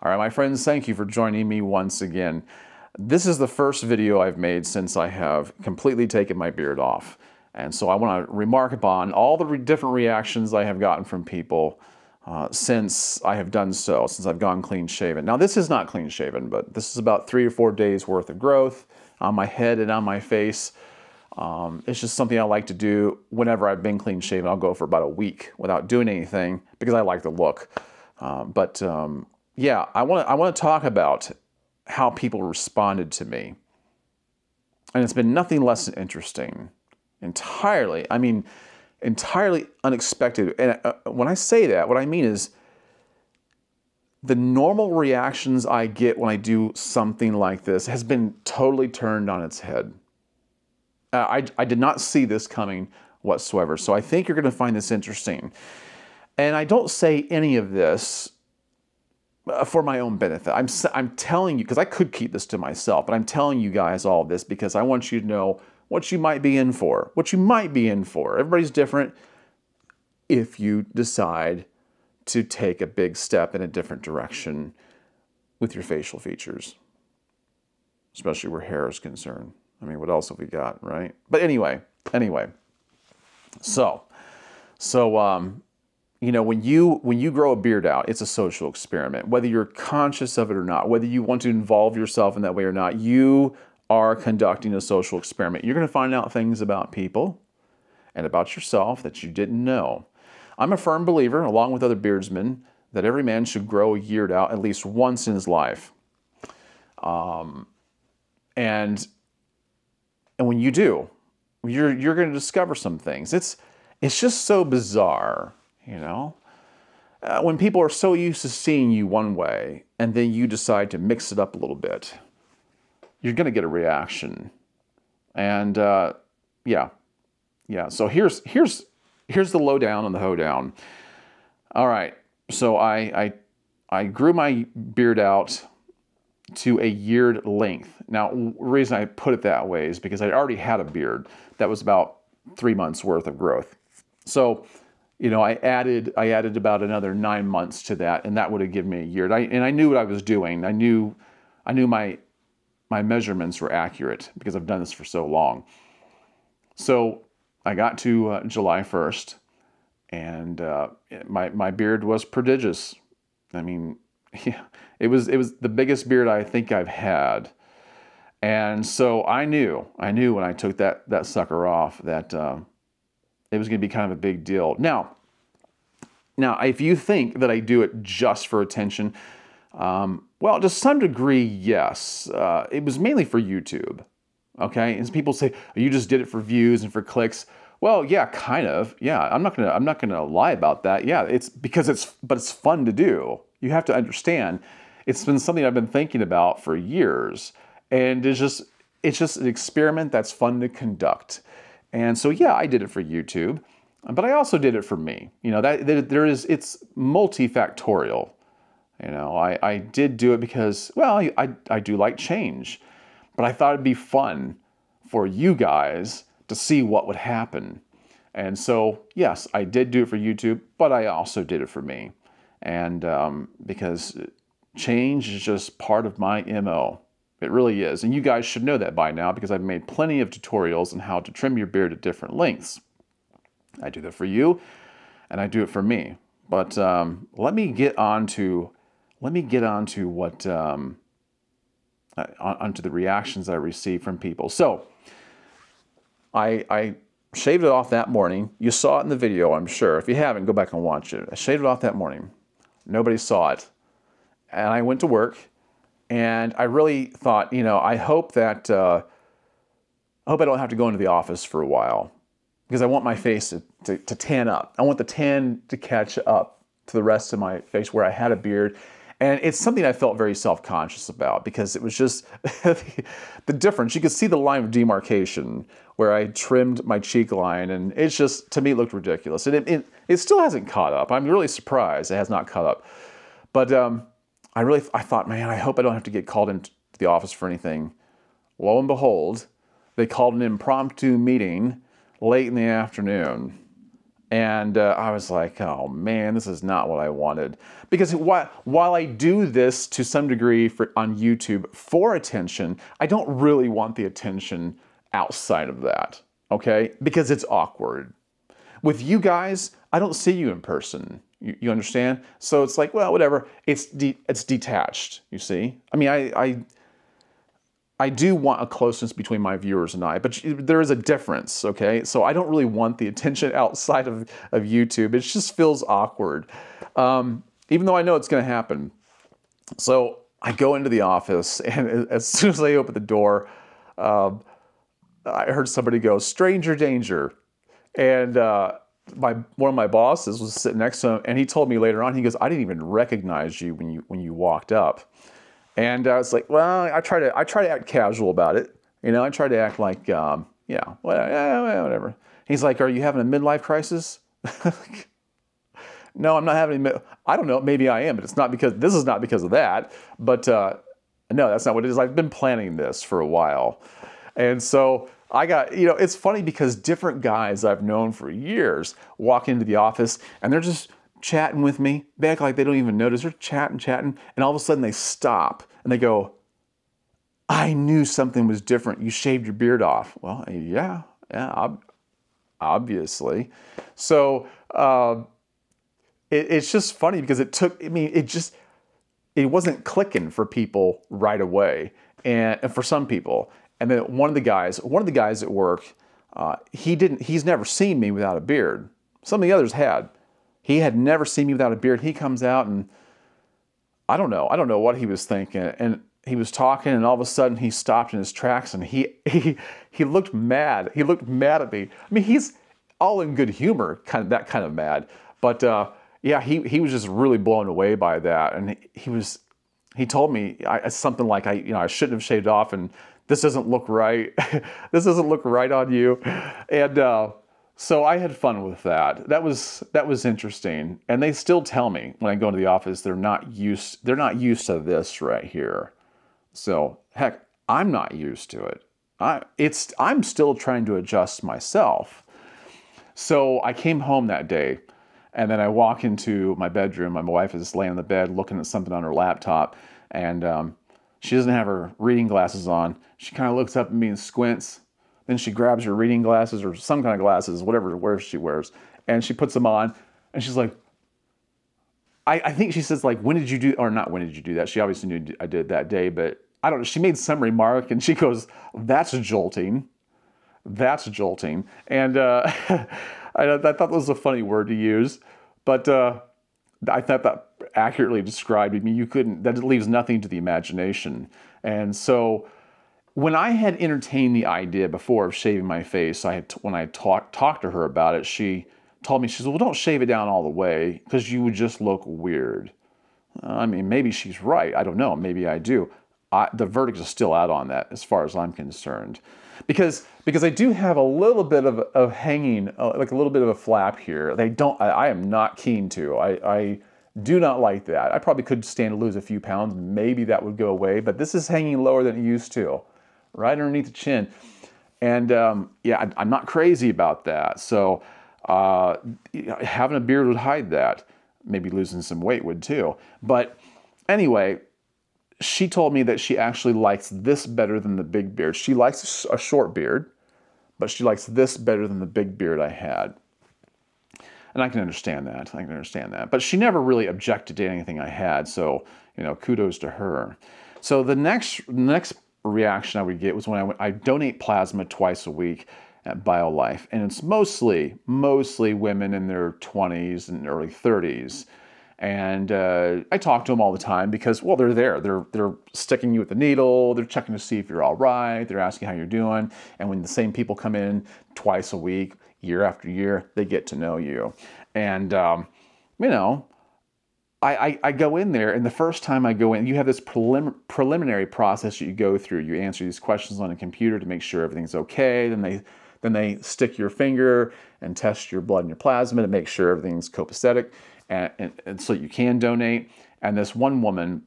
All right, my friends, thank you for joining me once again. This is the first video I've made since I have completely taken my beard off. And so I want to remark upon all the re different reactions I have gotten from people uh, since I have done so, since I've gone clean shaven. Now, this is not clean shaven, but this is about three or four days worth of growth on my head and on my face. Um, it's just something I like to do whenever I've been clean shaven. I'll go for about a week without doing anything because I like the look. Uh, but um, yeah, I want to I want to talk about how people responded to me, and it's been nothing less than interesting. Entirely, I mean, entirely unexpected. And uh, when I say that, what I mean is the normal reactions I get when I do something like this has been totally turned on its head. Uh, I, I did not see this coming whatsoever. So I think you're going to find this interesting. And I don't say any of this for my own benefit. I'm, I'm telling you, because I could keep this to myself, but I'm telling you guys all this because I want you to know what you might be in for, what you might be in for. Everybody's different if you decide to take a big step in a different direction with your facial features, especially where hair is concerned. I mean, what else have we got, right? But anyway, anyway. So, so um, you know when you when you grow a beard out it's a social experiment. Whether you're conscious of it or not whether you want to involve yourself in that way or not you are conducting a social experiment. You're going to find out things about people and about yourself that you didn't know. I'm a firm believer along with other beardsmen that every man should grow a beard out at least once in his life. Um, and and when you do you're you're going to discover some things. It's it's just so bizarre you know? Uh, when people are so used to seeing you one way and then you decide to mix it up a little bit, you're going to get a reaction. And uh, yeah, yeah. So here's here's here's the lowdown and the hoedown. All right. So I I I grew my beard out to a yeared length. Now, reason I put it that way is because I already had a beard that was about three months worth of growth. So you know, I added I added about another nine months to that, and that would have given me a year. And I, and I knew what I was doing. I knew I knew my my measurements were accurate because I've done this for so long. So I got to uh, July 1st, and uh, my my beard was prodigious. I mean, yeah, it was it was the biggest beard I think I've had. And so I knew, I knew when I took that that sucker off that uh, it was going to be kind of a big deal. Now, now, if you think that I do it just for attention, um, well, to some degree, yes. Uh, it was mainly for YouTube. Okay, and people say oh, you just did it for views and for clicks. Well, yeah, kind of. Yeah, I'm not gonna I'm not gonna lie about that. Yeah, it's because it's but it's fun to do. You have to understand, it's been something I've been thinking about for years, and it's just it's just an experiment that's fun to conduct. And so, yeah, I did it for YouTube, but I also did it for me. You know, that, that there is, it's multifactorial. You know, I, I did do it because, well, I, I do like change, but I thought it'd be fun for you guys to see what would happen. And so, yes, I did do it for YouTube, but I also did it for me. And um, because change is just part of my MO. It really is. And you guys should know that by now because I've made plenty of tutorials on how to trim your beard at different lengths. I do that for you and I do it for me. But um, let me get on to let me get on to what um, uh, onto the reactions I received from people. So I, I shaved it off that morning. You saw it in the video, I'm sure. If you haven't, go back and watch it. I shaved it off that morning. Nobody saw it. And I went to work and I really thought, you know, I hope that, uh, I hope I don't have to go into the office for a while because I want my face to, to, to, tan up. I want the tan to catch up to the rest of my face where I had a beard. And it's something I felt very self conscious about because it was just the difference. You could see the line of demarcation where I trimmed my cheek line, and it's just, to me, it looked ridiculous. And it, it, it still hasn't caught up. I'm really surprised it has not caught up. But, um, I really, I thought, man, I hope I don't have to get called into the office for anything. Lo and behold, they called an impromptu meeting late in the afternoon. And uh, I was like, oh man, this is not what I wanted. Because while, while I do this to some degree for, on YouTube for attention, I don't really want the attention outside of that, okay? Because it's awkward. With you guys, I don't see you in person. You, you understand? So it's like, well, whatever. It's de- it's detached. You see? I mean, I, I I do want a closeness between my viewers and I, but there is a difference, okay? So I don't really want the attention outside of, of YouTube. It just feels awkward, um, even though I know it's going to happen. So I go into the office, and as soon as I open the door, um, I heard somebody go, "Stranger danger," and uh, my one of my bosses was sitting next to him, and he told me later on, he goes, "I didn't even recognize you when you when you walked up." And I was like, well, I try to I try to act casual about it. You know, I try to act like, um, yeah, well, whatever. He's like, are you having a midlife crisis? no, I'm not having. Any, I don't know. Maybe I am, but it's not because this is not because of that. But uh, no, that's not what it is. I've been planning this for a while, and so I got, you know, it's funny because different guys I've known for years walk into the office and they're just chatting with me, back like they don't even notice. They're chatting, chatting, and all of a sudden they stop and they go, I knew something was different. You shaved your beard off. Well, yeah, yeah, ob- obviously. So uh, it, it's just funny because it took, I mean, it just, it wasn't clicking for people right away. And, and for some people. And then one of the guys, one of the guys at work, uh, he didn't, he's never seen me without a beard. Some of the others had. He had never seen me without a beard. He comes out and I don't know. I don't know what he was thinking. And he was talking and all of a sudden he stopped in his tracks and he he he looked mad. He looked mad at me. I mean, he's all in good humor, kind of that kind of mad. But uh, yeah, he he was just really blown away by that, and he, he was he told me I, something like I you know I shouldn't have shaved off, and this doesn't look right. this doesn't look right on you, and. Uh, so I had fun with that. That was that was interesting. And they still tell me when I go into the office they're not used they're not used to this right here. So heck, I'm not used to it. I it's I'm still trying to adjust myself. So I came home that day and then I walk into my bedroom. My wife is laying in the bed looking at something on her laptop and um, she doesn't have her reading glasses on. She kind of looks up at me and squints then she grabs her reading glasses or some kind of glasses, whatever where she wears, and she puts them on, and she's like, I, I think she says like, when did you do, or not when did you do that? She obviously knew I did that day, but I don't know. She made some remark, and she goes, "That's jolting." That's jolting, and uh, I, I, thought that was a funny word to use, but uh, I thought that accurately described. I mean, you couldn't. That leaves nothing to the imagination, and so when I had entertained the idea before of shaving my face, I had when I talked talked to her about it, she told me she said, "Well, don't shave it down all the way because you would just look weird." I mean, maybe she's right. I don't know. Maybe I do. I, the verdict is still out on that, as far as I'm concerned, because because I do have a little bit of, of hanging, uh, like a little bit of a flap here. They don't. I, I am not keen to. I, I do not like that. I probably could stand to lose a few pounds. Maybe that would go away, but this is hanging lower than it used to right underneath the chin. And um, yeah, I, am not crazy about that. So uh, having a beard would hide that. Maybe losing some weight would too. But anyway, she told me that she actually likes this better than the big beard. She likes a short beard, but she likes this better than the big beard I had. And I can understand that. I can understand that. But she never really objected to anything I had. So, you know, kudos to her. So the next next reaction I would get was when I, went, I donate plasma twice a week at BioLife, and it's mostly mostly women in their 20s and early 30s. And uh, I talk to them all the time because, well, they're there. They're they're sticking you with the needle. They're checking to see if you're all right. They're asking how you're doing. And when the same people come in twice a week, year after year, they get to know you. And um, you know, I, I, I, go in there, and the first time I go in, you have this prelim- preliminary process that you go through. You answer these questions on a computer to make sure everything's okay. Then they then they stick your finger and test your blood and your plasma to make sure everything's copacetic, and, and, and so you can donate. And this one woman,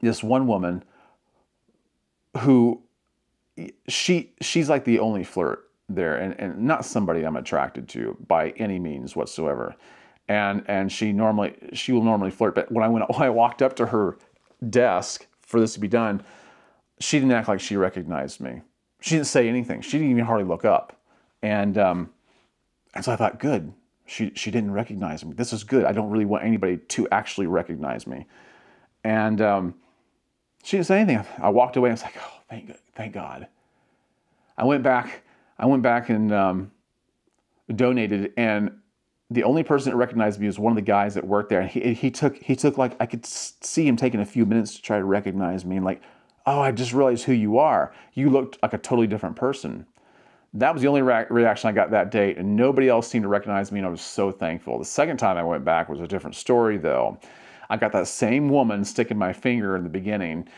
this one woman, who she she's like the only flirt there, and, and not somebody I'm attracted to by any means whatsoever. And and she normally she will normally flirt, but when I went when I walked up to her desk for this to be done, she didn't act like she recognized me. She didn't say anything. She didn't even hardly look up. And um, and so I thought, good. She she didn't recognize me. This is good. I don't really want anybody to actually recognize me. And um, she didn't say anything. I walked away. I was like, oh, thank thank God. I went back. I went back and um, donated, and the only person that recognized me was one of the guys that worked there. And he, he took he took like I could see him taking a few minutes to try to recognize me, and like, oh, I just realized who you are. You looked like a totally different person. That was the only re- reaction I got that day, and nobody else seemed to recognize me, and I was so thankful. The second time I went back was a different story, though. I got that same woman sticking my finger in the beginning,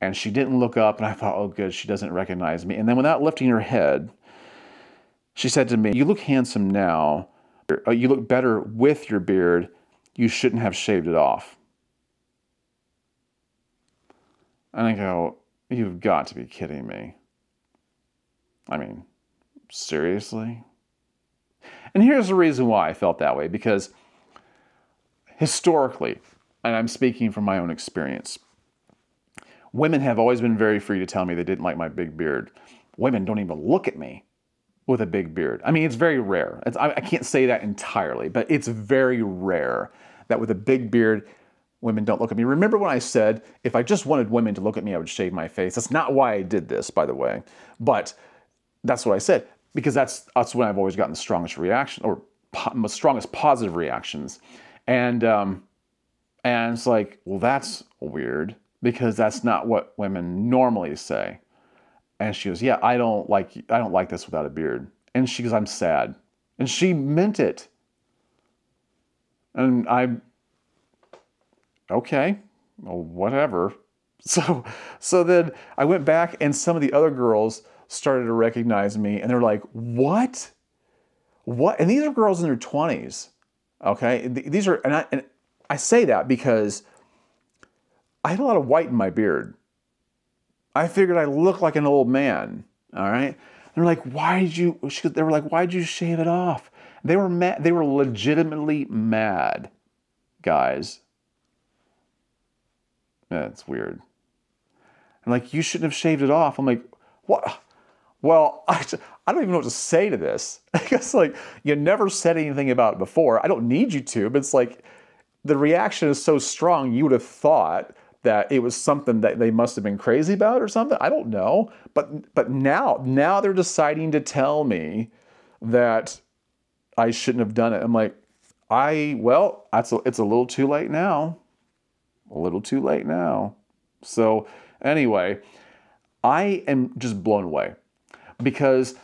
and she didn't look up, and I thought, oh, good, she doesn't recognize me. And then without lifting her head, she said to me, You look handsome now. Uh, you look better with your beard. You shouldn't have shaved it off. And I go, You've got to be kidding me. I mean, seriously? And here's the reason why I felt that way because historically, and I'm speaking from my own experience, women have always been very free to tell me they didn't like my big beard. Women don't even look at me with a big beard. I mean, it's very rare. It's, I, I can't say that entirely, but it's very rare that with a big beard, women don't look at me. Remember when I said if I just wanted women to look at me, I would shave my face? That's not why I did this, by the way. But that's what I said because that's that's when I've always gotten the strongest reaction or po- strongest positive reactions, and um, and it's like, well, that's weird because that's not what women normally say. And she goes, yeah, I don't like I don't like this without a beard. And she goes, I'm sad, and she meant it. And I, okay, well, whatever. So, so then I went back, and some of the other girls started to recognize me and they're like, what? What? And these are girls in their 20s. Okay. These are, and I, and I say that because I had a lot of white in my beard. I figured I looked like an old man. All right. They're like, why did you, they were like, why did you shave it off? They were mad. They were legitimately mad, guys. That's weird. I'm like, you shouldn't have shaved it off. I'm like, what? Well, I, I don't even know what to say to this. I guess like you never said anything about it before. I don't need you to, but it's like the reaction is so strong, you would have thought that it was something that they must have been crazy about or something. I don't know. But but now now they're deciding to tell me that I shouldn't have done it. I'm like, I well, that's a, it's a little too late now. A little too late now. So anyway, I am just blown away because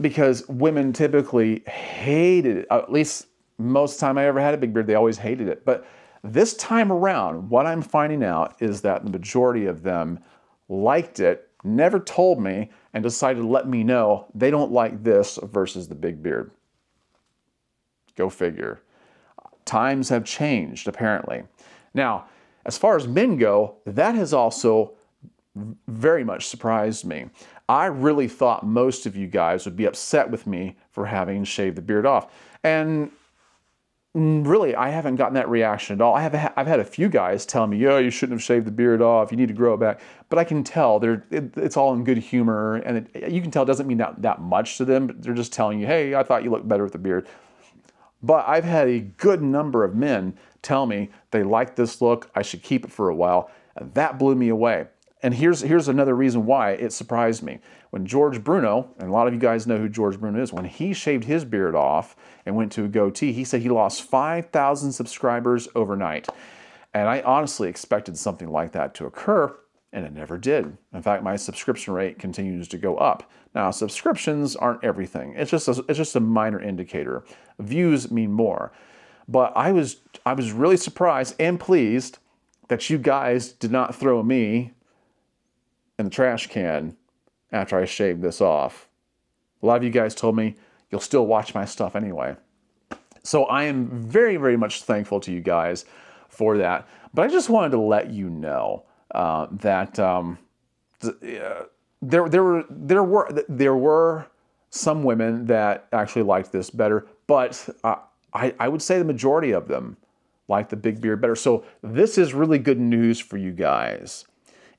because women typically hated it. At least most time I ever had a big beard, they always hated it. But this time around, what I'm finding out is that the majority of them liked it, never told me, and decided to let me know they don't like this versus the big beard. Go figure. Times have changed, apparently. Now, as far as men go, that has also very much surprised me. I really thought most of you guys would be upset with me for having shaved the beard off. And really, I haven't gotten that reaction at all. I have I've had a few guys tell me, "Yeah, you shouldn't have shaved the beard off. You need to grow it back." But I can tell they're it, it's all in good humor, and it, you can tell it doesn't mean that that much to them. But they're just telling you, "Hey, I thought you looked better with the beard." But I've had a good number of men tell me they like this look. I should keep it for a while. That blew me away. And here's, here's another reason why it surprised me. When George Bruno, and a lot of you guys know who George Bruno is, when he shaved his beard off and went to a goatee, he said he lost 5,000 subscribers overnight. And I honestly expected something like that to occur, and it never did. In fact, my subscription rate continues to go up. Now, subscriptions aren't everything. It's just a, it's just a minor indicator. Views mean more. But I was I was really surprised and pleased that you guys did not throw me in the trash can after I shaved this off. A lot of you guys told me you'll still watch my stuff anyway. So I am very, very much thankful to you guys for that. But I just wanted to let you know uh, that um, uh, there, there were, there were, there were some women that actually liked this better, but uh, I, I would say the majority of them liked the big beard better. So this is really good news for you guys.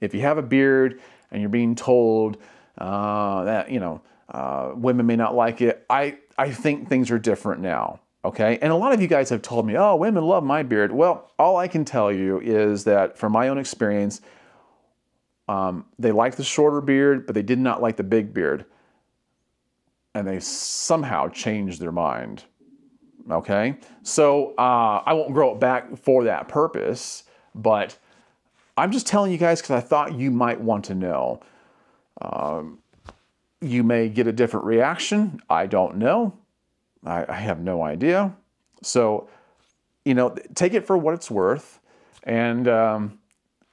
If you have a beard and you're being told uh, that you know uh, women may not like it, I I think things are different now. Okay, and a lot of you guys have told me, oh, women love my beard. Well, all I can tell you is that from my own experience, um, they liked the shorter beard, but they did not like the big beard, and they somehow changed their mind. Okay, so uh, I won't grow it back for that purpose, but I'm just telling you guys because I thought you might want to know. Um, you may get a different reaction. I don't know. I, I have no idea. So, you know, take it for what it's worth. And um,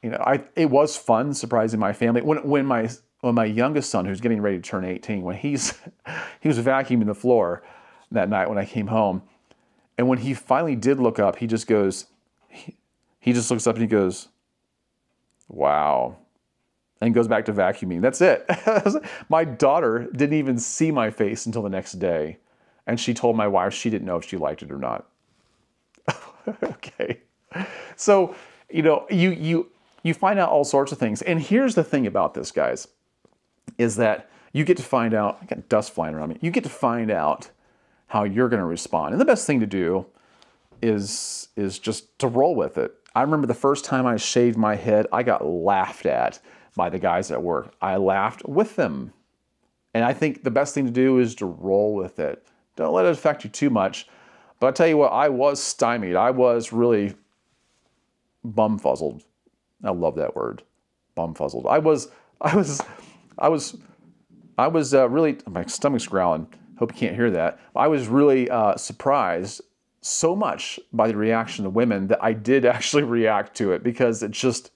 you know, I it was fun surprising my family when when my when my youngest son, who's getting ready to turn 18, when he's he was vacuuming the floor that night when I came home and when he finally did look up, he just goes, he, he just looks up and he goes, wow. And goes back to vacuuming. That's it. my daughter didn't even see my face until the next day. And she told my wife she didn't know if she liked it or not. okay. So, you know, you you you find out all sorts of things. And here's the thing about this, guys, is that you get to find out, I got dust flying around me. You get to find out how you're going to respond. And the best thing to do is is just to roll with it. I remember the first time I shaved my head, I got laughed at by the guys at work. I laughed with them. And I think the best thing to do is to roll with it. Don't let it affect you too much. But I tell you what, I was stymied. I was really bumfuzzled. I love that word, bumfuzzled. I was, I was, I was, I was uh, really. My stomach's growling. Hope you can't hear that. I was really uh, surprised so much by the reaction of women that I did actually react to it because it just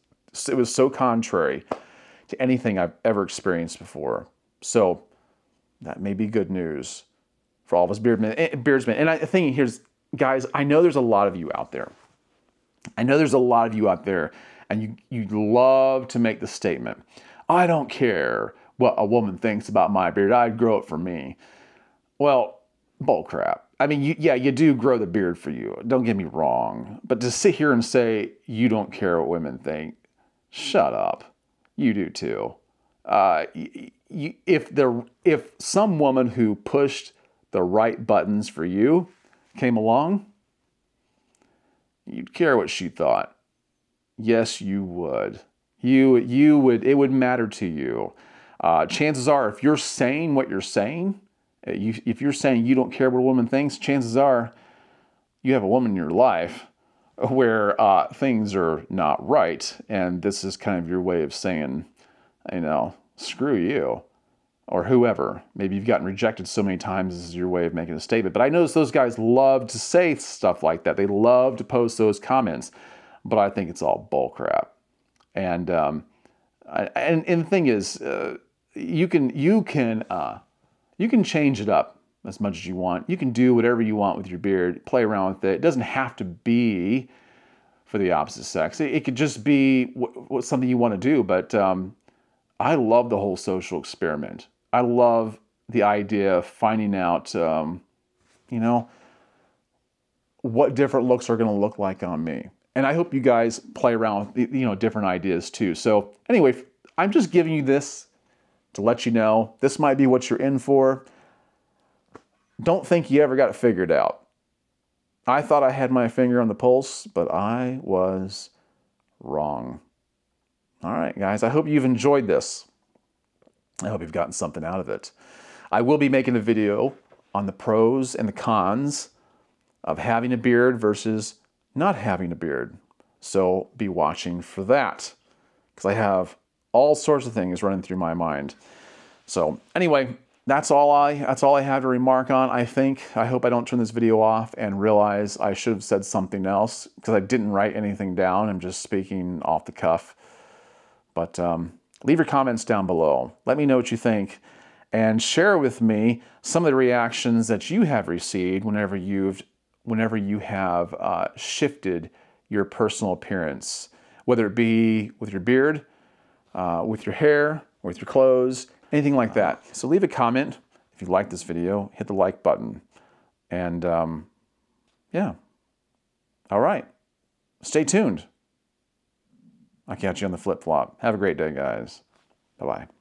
it was so contrary to anything I've ever experienced before. So that may be good news for all of us beardmen. Eh, beardsmen. And I think here's guys, I know there's a lot of you out there. I know there's a lot of you out there, and you you love to make the statement, I don't care what a woman thinks about my beard. I'd grow it for me. Well, bull crap. I mean, you, yeah, you do grow the beard for you. Don't get me wrong. But to sit here and say you don't care what women think, shut up. You do too. Uh, if the if some woman who pushed the right buttons for you came along, you'd care what she thought. Yes, you would. You you would. It would matter to you. Uh, chances are, if you're saying what you're saying you, if you're saying you don't care what a woman thinks, chances are you have a woman in your life where uh, things are not right. And this is kind of your way of saying, you know, screw you or whoever. Maybe you've gotten rejected so many times, this is your way of making a statement. But I notice those guys love to say stuff like that. They love to post those comments, but I think it's all bullcrap. And, um, and, and the thing is, uh, you can, you can, uh, you can change it up as much as you want. You can do whatever you want with your beard, play around with it. It doesn't have to be for the opposite sex. It, it could just be what, what, something you want to do. But um, I love the whole social experiment. I love the idea of finding out, um, you know, what different looks are going to look like on me. And I hope you guys play around with, you know, different ideas too. So anyway, I'm just giving you this to let you know this might be what you're in for. Don't think you ever got it figured out. I thought I had my finger on the pulse, but I was wrong. All right, guys, I hope you've enjoyed this. I hope you've gotten something out of it. I will be making a video on the pros and the cons of having a beard versus not having a beard. So be watching for that because I have all sorts of things running through my mind. So anyway, that's all I that's all I have to remark on. I think I hope I don't turn this video off and realize I should have said something else because I didn't write anything down. I'm just speaking off the cuff. But um, leave your comments down below. Let me know what you think and share with me some of the reactions that you have received whenever you've whenever you have uh, shifted your personal appearance, whether it be with your beard uh, with your hair, with your clothes, anything like that. So leave a comment. If you like this video, hit the like button. And um, yeah. All right. Stay tuned. I'll catch you on the flip flop. Have a great day, guys. Bye bye.